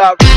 already